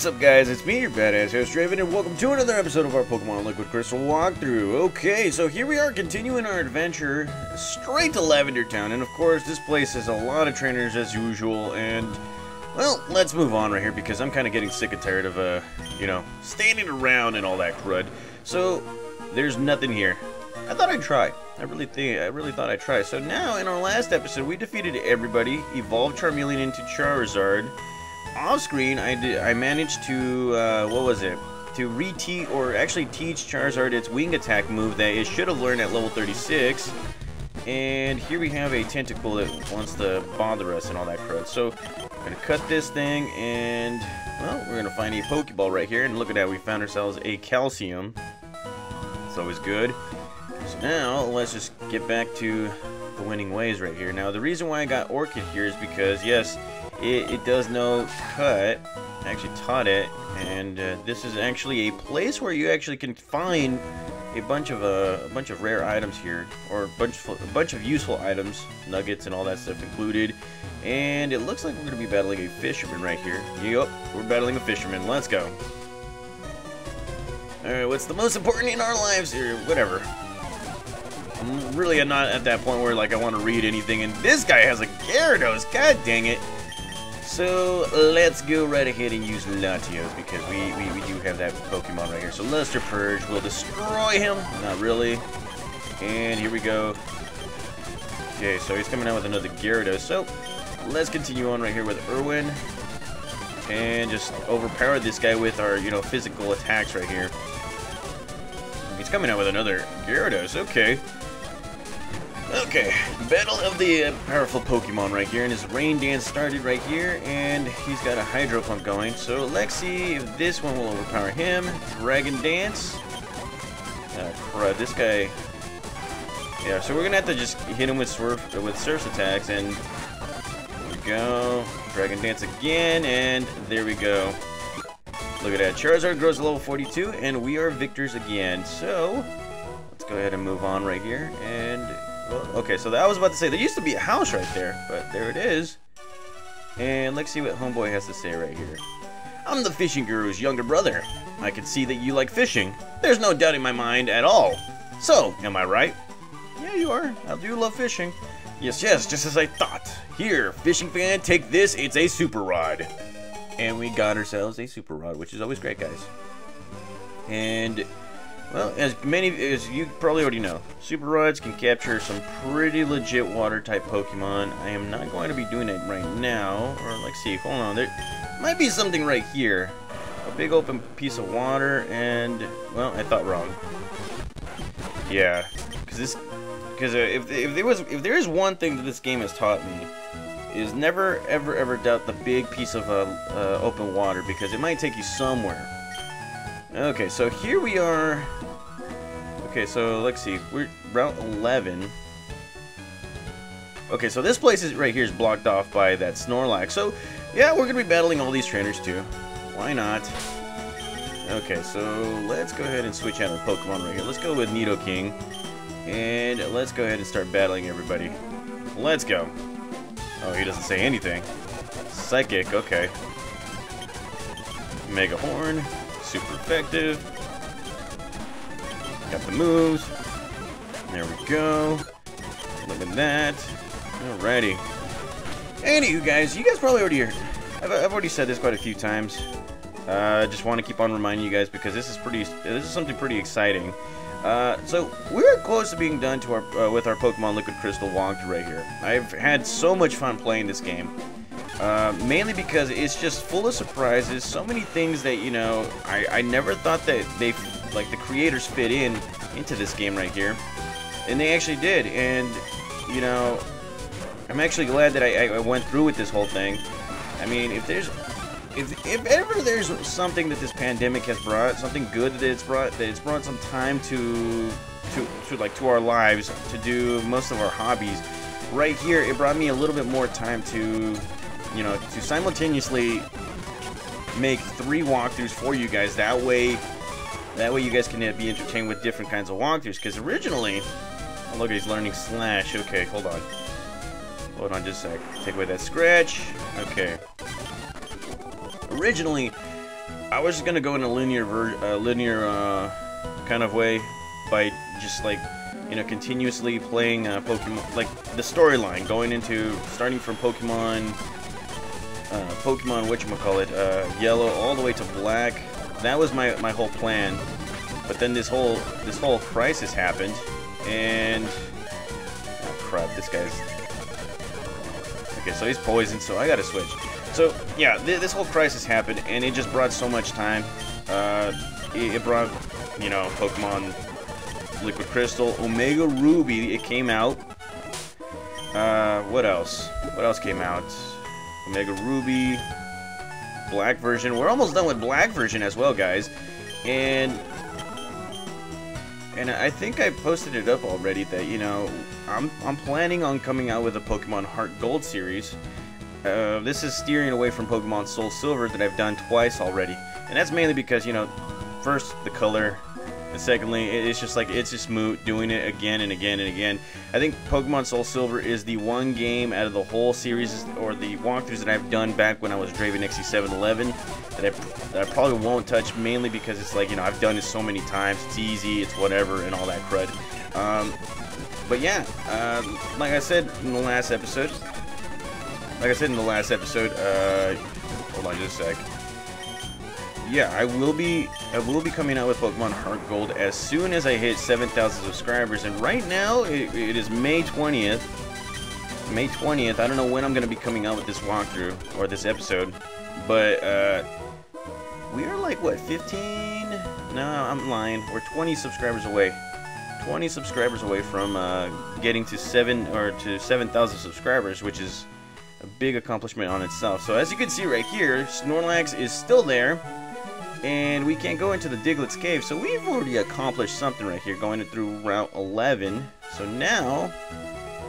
What's up guys, it's me, your badass host Draven, and welcome to another episode of our Pokemon Liquid Crystal walkthrough. Okay, so here we are continuing our adventure straight to Lavender Town, and of course this place has a lot of trainers as usual, and well, let's move on right here because I'm kind of getting sick and tired of, uh, you know, standing around and all that crud. So, there's nothing here. I thought I'd try. I really think I really thought I'd try. So now, in our last episode, we defeated everybody, evolved Charmeleon into Charizard, off screen, I did, I managed to uh, what was it? To re-teach or actually teach Charizard its wing attack move that it should have learned at level 36. And here we have a Tentacool that wants to bother us and all that crud. So we're gonna cut this thing and well, we're gonna find a Pokeball right here. And look at that, we found ourselves a Calcium. It's always good. So now let's just get back to the winning ways right here. Now the reason why I got Orchid here is because yes, it, it does no cut. I actually taught it, and uh, this is actually a place where you actually can find a bunch of uh, a bunch of rare items here, or a bunch of, a bunch of useful items, nuggets and all that stuff included. And it looks like we're to be battling a fisherman right here. Yup, we're battling a fisherman. Let's go. Alright, what's the most important in our lives here? Whatever. I'm really not at that point where like I want to read anything, and this guy has a Gyarados. God dang it. So let's go right ahead and use Latios because we, we, we do have that Pokemon right here. So Luster Purge will destroy him. Not really. And here we go. Okay, so he's coming out with another Gyarados. So let's continue on right here with Irwin. And just overpower this guy with our, you know, physical attacks right here. He's coming out with another Gyarados. Okay. Okay, Battle of the uh, powerful Pokemon right here, and his Rain Dance started right here, and he's got a Hydro Pump going. So let's see if this one will overpower him. Dragon Dance. Uh, crud, this guy. Yeah, so we're gonna have to just hit him with Swerve with Surf's attacks, and there we go. Dragon Dance again, and there we go. Look at that. Charizard grows to level 42, and we are victors again. So let's go ahead and move on right here, and okay, so I was about to say, there used to be a house right there, but there it is. And let's see what Homeboy has to say right here. I'm the fishing guru's younger brother. I can see that you like fishing. There's no doubt in my mind at all. So, am I right? Yeah, you are. I do love fishing. Yes, yes, just as I thought. Here, fishing fan, take this. It's a super rod. And we got ourselves a super rod, which is always great, guys. And well, as many as you probably already know, Super Rods can capture some pretty legit water-type Pokemon. I am not going to be doing it right now. Or, let's see, hold on. There might be something right here. A big open piece of water, and, well, I thought wrong. Yeah, because this... Because uh, if, if there was if there is one thing that this game has taught me, is never ever ever doubt the big piece of uh, uh, open water because it might take you somewhere. Okay, so here we are. Okay, so let's see. We're Route 11. Okay, so this place is right here is blocked off by that Snorlax. So, yeah, we're going to be battling all these trainers too. Why not? Okay, so let's go ahead and switch out our Pokemon right here. Let's go with Nidoking. And let's go ahead and start battling everybody. Let's go. Oh, he doesn't say anything. Psychic, okay. Mega Horn super effective. Got the moves. There we go. Look at that. Alrighty. Anywho, guys, you guys probably already heard. I've, I've already said this quite a few times. Uh, I uh, just want to keep on reminding you guys because this is pretty. This is something pretty exciting. Uh, so we're close to being done to our uh, with our Pokemon Liquid Crystal walkthrough right here. I've had so much fun playing this game. Uh, mainly because it's just full of surprises, so many things that, you know, I, I never thought that they, like, the creators fit in into this game right here. And they actually did, and, you know, I'm actually glad that I, I went through with this whole thing. I mean, if there's, if, if ever there's something that this pandemic has brought, something good that it's brought, that it's brought some time to, to, to like, to our lives, to do most of our hobbies, right here, it brought me a little bit more time to you know, to simultaneously make three walkthroughs for you guys. That way, that way you guys can be entertained with different kinds of walkthroughs. Because originally, oh, look, he's learning Slash. Okay, hold on. Hold on just a sec. Take away that scratch. Okay. Originally, I was just gonna go in a linear uh, linear uh, kind of way by just like you know continuously playing uh, Pokemon like the storyline going into starting from Pokemon uh, Pokemon whatchamacallit uh, yellow all the way to black that was my, my whole plan but then this whole this whole crisis happened and oh crap this guy's okay so he's poisoned so I gotta switch so yeah th this whole crisis happened and it just brought so much time uh, it, it brought you know Pokemon Liquid Crystal, Omega Ruby, it came out. Uh, what else? What else came out? Omega Ruby, Black version. We're almost done with Black version as well, guys. And and I think I posted it up already that you know I'm I'm planning on coming out with a Pokemon Heart Gold series. Uh, this is steering away from Pokemon Soul Silver that I've done twice already, and that's mainly because you know, first the color, and secondly, it's just like, it's just moot doing it again and again and again. I think Pokemon Soul Silver is the one game out of the whole series, or the walkthroughs that I've done back when I was DravenXz711, that I, that I probably won't touch, mainly because it's like, you know, I've done it so many times, it's easy, it's whatever, and all that crud. Um, but yeah, uh, like I said in the last episode, like I said in the last episode, uh, hold on just a sec yeah, I will be I will be coming out with Pokemon Heart Gold as soon as I hit 7,000 subscribers. And right now, it, it is May 20th. May 20th. I don't know when I'm going to be coming out with this walkthrough or this episode, but uh, we are like what 15? No, I'm lying. We're 20 subscribers away. 20 subscribers away from uh, getting to seven or to 7,000 subscribers, which is a big accomplishment on itself. So as you can see right here, Snorlax is still there. And we can't go into the Diglett's Cave, so we've already accomplished something right here, going through Route 11. So now,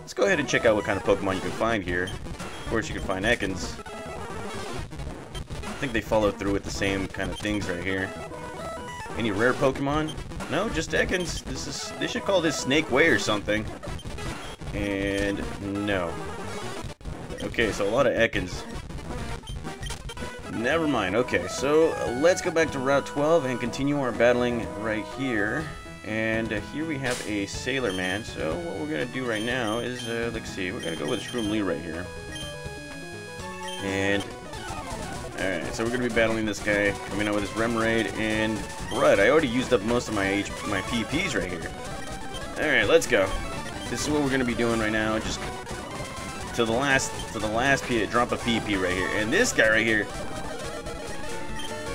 let's go ahead and check out what kind of Pokemon you can find here. Of course, you can find Ekans. I think they follow through with the same kind of things right here. Any rare Pokemon? No, just Ekans. This is they should call this Snake Way or something. And no. Okay, so a lot of Ekans. Never mind. Okay, so let's go back to Route 12 and continue our battling right here. And uh, here we have a Sailor Man. So what we're going to do right now is, uh, let's see, we're going to go with Shroom Lee right here. And, alright, so we're going to be battling this guy, coming out with his Remoraid and Crud. I already used up most of my H my PPs right here. Alright, let's go. This is what we're going to be doing right now, just to the last to the last P drop a PP right here. And this guy right here,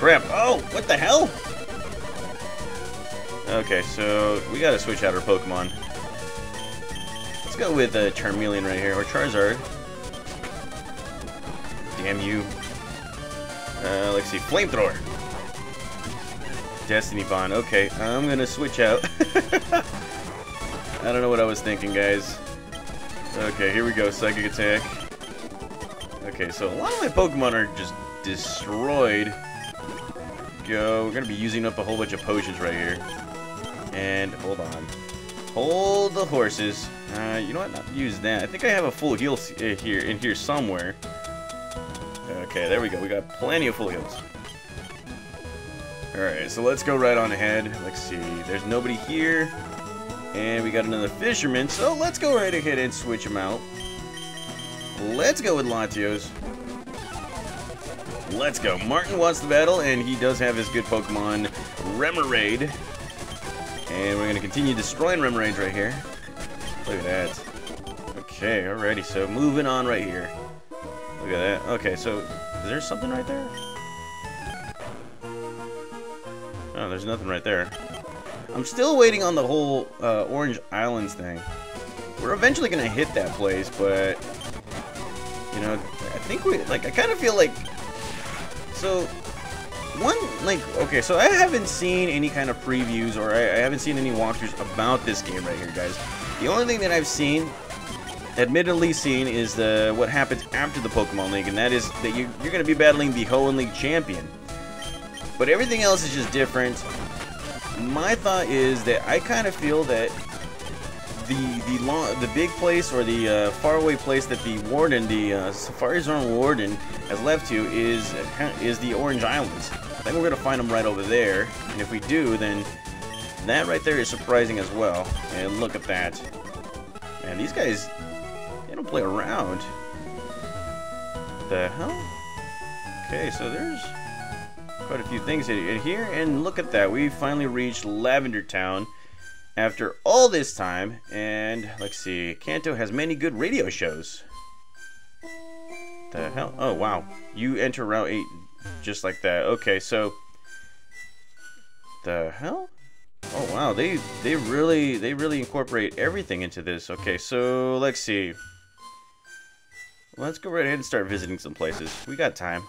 crap. Oh, what the hell? Okay, so we gotta switch out our Pokemon. Let's go with uh, Charmeleon right here, or Charizard. Damn you. Uh, let's see, Flamethrower. Destiny Bond. Okay, I'm gonna switch out. I don't know what I was thinking, guys. Okay, here we go, Psychic Attack. Okay, so a lot of my Pokemon are just destroyed go. We're going to be using up a whole bunch of potions right here. And, hold on. Hold the horses. Uh, you know what? Not use that. I think I have a full heal uh, here in here somewhere. Okay, there we go. We got plenty of full heals. Alright, so let's go right on ahead. Let's see. There's nobody here. And we got another fisherman, so let's go right ahead and switch him out. Let's go with Latios. Let's go. Martin wants the battle, and he does have his good Pokemon, Remoraid. And we're going to continue destroying Remoraid right here. Look at that. Okay, alrighty, so moving on right here. Look at that. Okay, so is there something right there? Oh, there's nothing right there. I'm still waiting on the whole uh, Orange Islands thing. We're eventually going to hit that place, but... You know, I think we... Like, I kind of feel like so, one, like, okay, so I haven't seen any kind of previews or I, I haven't seen any walkthroughs about this game right here, guys. The only thing that I've seen, admittedly seen, is the what happens after the Pokemon League, and that is that you, you're going to be battling the Hoenn League champion. But everything else is just different. My thought is that I kind of feel that the the long, the big place or the uh, faraway place that the warden, the uh, Safari Zone warden, has left to is is the Orange Islands. I think we're to find them right over there. And if we do, then that right there is surprising as well. And look at that. Man, these guys, they don't play around. the hell? Okay, so there's quite a few things in here. And look at that. We finally reached Lavender Town after all this time. And let's see. Kanto has many good radio shows. The hell? Oh, wow. You enter Route 8 just like that. Okay, so... The hell? Oh wow, they they really they really incorporate everything into this. Okay, so let's see. Let's go right ahead and start visiting some places. We got time.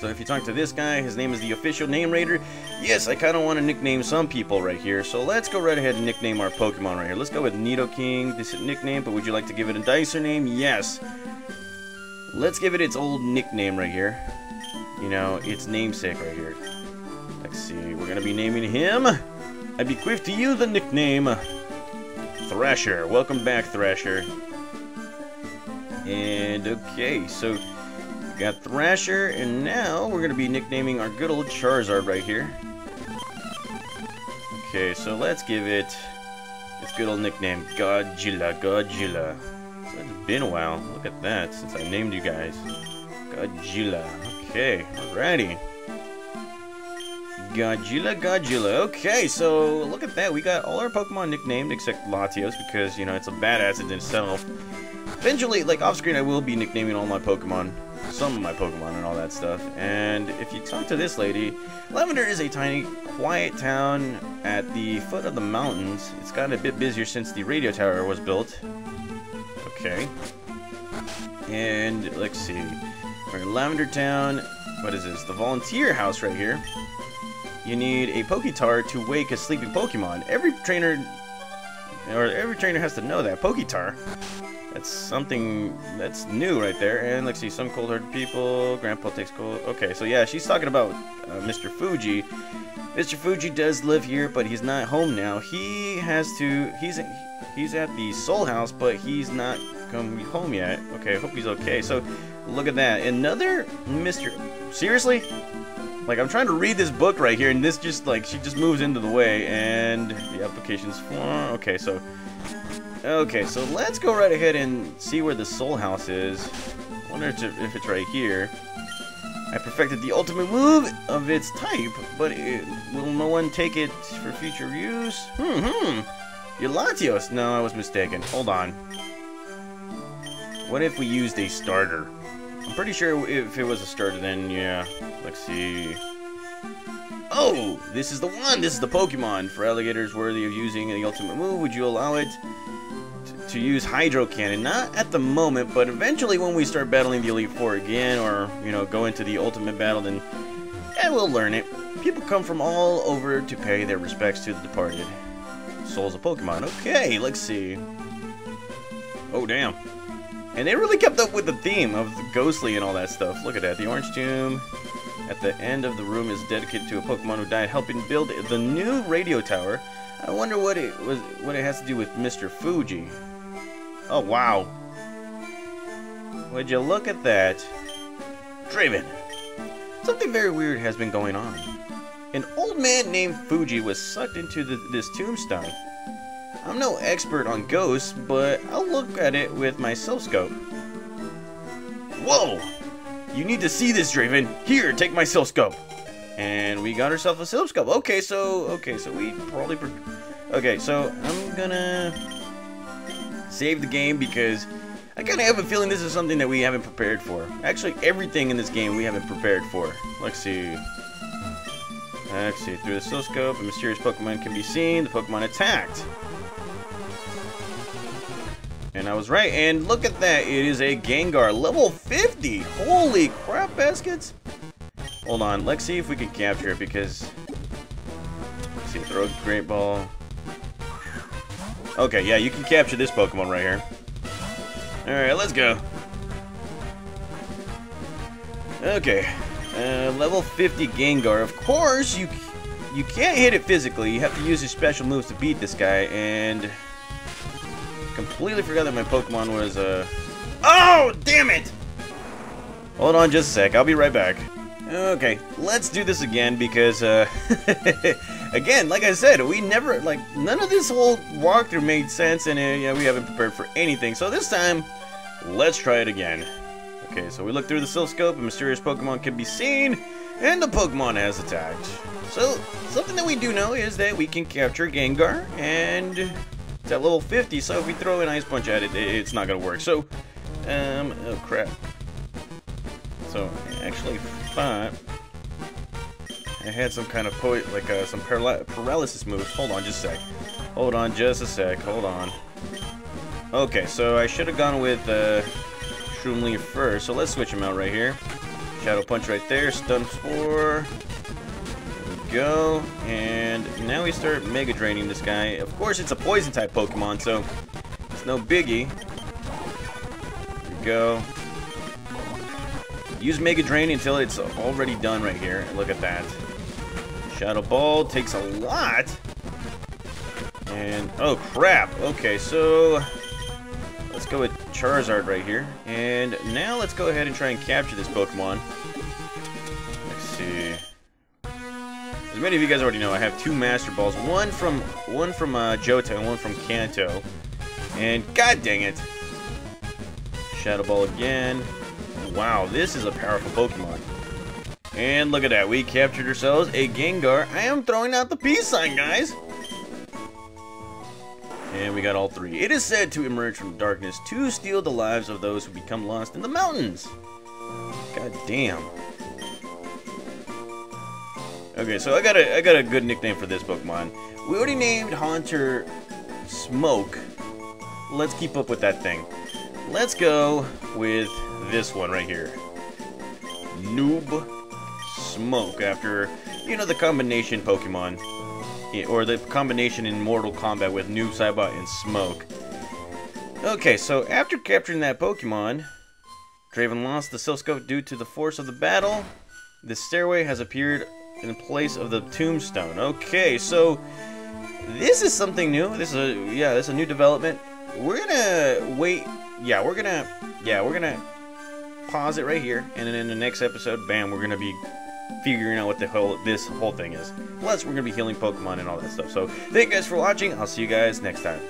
So if you talk to this guy, his name is the official name rater. Yes, I kind of want to nickname some people right here. So let's go right ahead and nickname our Pokemon right here. Let's go with Nidoking. This is nickname, but would you like to give it a Dicer name? Yes. Let's give it its old nickname right here. You know, its namesake right here. Let's see, we're gonna be naming him. I bequeath to you the nickname Thrasher. Welcome back, Thrasher. And okay, so got Thrasher, and now we're gonna be nicknaming our good old Charizard right here. Okay, so let's give it its good old nickname, Godzilla, Godzilla. So it's been a while. Look at that, since I named you guys. Godzilla. Okay, alrighty. Godzilla, Godzilla. Okay, so look at that. We got all our Pokemon nicknamed except Latios because, you know, it's a badass in itself. Eventually, like off-screen, I will be nicknaming all my Pokemon, some of my Pokemon and all that stuff. And if you talk to this lady, Lavender is a tiny, quiet town at the foot of the mountains. It's gotten a bit busier since the radio tower was built. Okay. And let's see. We're in Lavender Town. What is this? The volunteer house right here. You need a Poketar to wake a sleeping Pokemon. Every trainer, or every trainer has to know that. Poketar. That's something that's new right there. And let's see, some cold-hearted people. Grandpa takes cold. Okay, so yeah, she's talking about uh, Mr. Fuji. Mr. Fuji does live here, but he's not home now. He has to. He's he's at the Soul House, but he's not come home yet. Okay, I hope he's okay. So, look at that. Another Mr. Seriously? Like, I'm trying to read this book right here, and this just, like, she just moves into the way, and the application's. Okay, so... Okay, so let's go right ahead and see where the Soul House is. Wonder if it's right here. I perfected the ultimate move of its type, but it, will no one take it for future use? Hmm, hmm. You're Latios. No, I was mistaken. Hold on. What if we used a starter? I'm pretty sure if it was a starter, then yeah. Let's see. Oh, this is the one. This is the Pokemon. Feraligatr's worthy of using the ultimate move, would you allow it to use Hydro Cannon? Not at the moment, but eventually when we start battling the Elite Four again, or, you know, go into the ultimate battle, then yeah, we'll learn it. People come from all over to pay their respects to the departed. Souls of Pokemon. Okay, let's see. Oh, damn. And they really kept up with the theme of the ghostly and all that stuff. Look at that. The orange tomb at the end of the room is dedicated to a Pokemon who died helping build the new radio tower. I wonder what it was what it has to do with Mr. Fuji. Oh wow. Would you look at that? Draven. Something very weird has been going on. An old man named Fuji was sucked into the, this tombstone. I'm no expert on ghosts, but I'll look at it with my Silph Scope. Whoa! You need to see this, Draven. Here, take my Silph Scope. And we got ourselves a Silph Scope. Okay, so, okay, so we probably... Okay, so I'm gonna save the game because I kind of have a feeling this is something that we haven't prepared for. Actually, everything in this game we haven't prepared for. Let's see. Let's see. Through the Silph Scope, a mysterious Pokemon can be seen. The Pokemon attacked. And I was right, and look at that, it is a Gengar, level 50! Holy crap, baskets! Hold on, let's see if we can capture it, because... Let's see, throw a Great Ball. Okay, yeah, you can capture this Pokemon right here. Alright, let's go. Okay, uh, level 50 Gengar. Of course, you you can't hit it physically. You have to use your special moves to beat this guy, and completely forgot that my Pokemon was, uh... Oh, damn it! Hold on just a sec. I'll be right back. Okay, let's do this again because, uh, again, like I said, we never, like, none of this whole walkthrough made sense and, uh, yeah, we haven't prepared for anything. So this time, let's try it again. Okay, so we look through the Silph Scope, a mysterious Pokemon can be seen, and the Pokemon has attacked. So, something that we do know is that we can capture Gengar, and it's at level 50, so if we throw an Ice Punch at it, it's not gonna work. So, um, oh crap. So, actually thought I had some kind of po like uh, some paralysis moves. Hold on just a sec. Hold on just a sec. Hold on. Okay, so I should have gone with uh, Shroomly first. So let's switch him out right here. Shadow Punch right there. Stun Spore. Go. And now we start Mega Draining this guy. Of course, it's a Poison type Pokemon, so it's no biggie. Go. Use Mega Drain until it's already done right here. Look at that. Shadow Ball takes a lot. And, oh crap. Okay, so let's go with Charizard right here. And now let's go ahead and try and capture this Pokemon. Let's see. As many of you guys already know, I have two Master Balls. One from one from uh, Johto and one from Kanto. And god dang it. Shadow Ball again. Wow, this is a powerful Pokemon. And look at that, we captured ourselves a Gengar. I am throwing out the peace sign, guys. And we got all three. It is said to emerge from darkness to steal the lives of those who become lost in the mountains. God damn. Okay, so I got a I got a good nickname for this Pokemon. We already named Haunter Smoke. Let's keep up with that thing. Let's go with this one right here. Noob Smoke, after, you know, the combination Pokemon. Or the combination in Mortal Kombat with Noob Saibot and Smoke. Okay, so after capturing that Pokemon, Draven lost the Silph Scope due to the force of the battle. The stairway has appeared in place of the tombstone. Okay, so this is something new. This is a yeah, this is a new development. We're gonna wait. Yeah, we're gonna yeah, we're gonna pause it right here, and then in the next episode, bam, we're gonna be figuring out what the hell this whole thing is. Plus, we're gonna be healing Pokemon and all that stuff. So, thank you guys for watching. I'll see you guys next time.